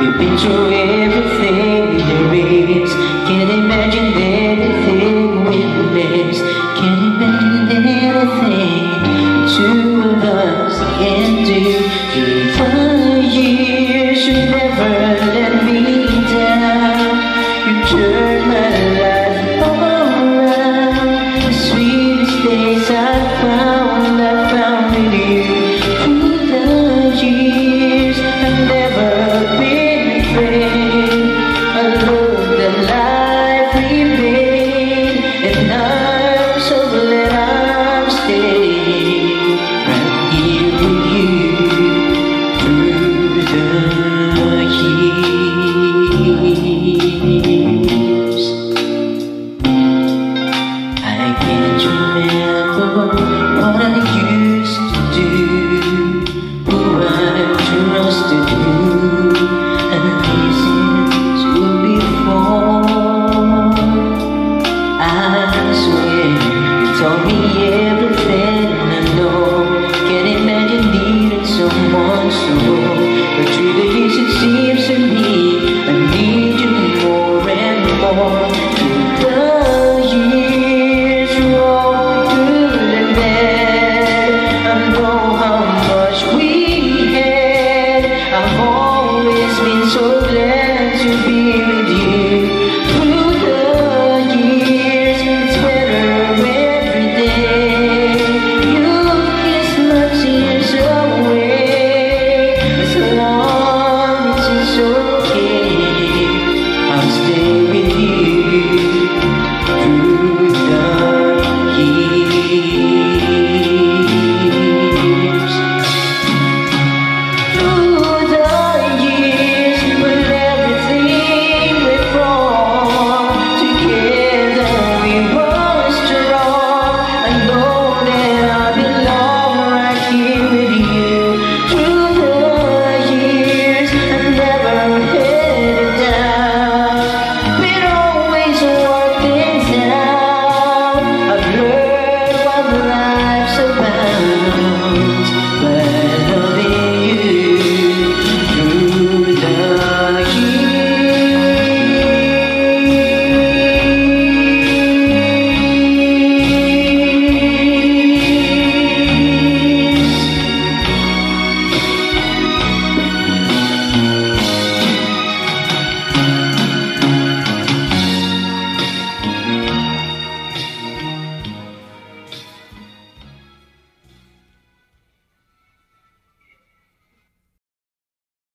We've been through everything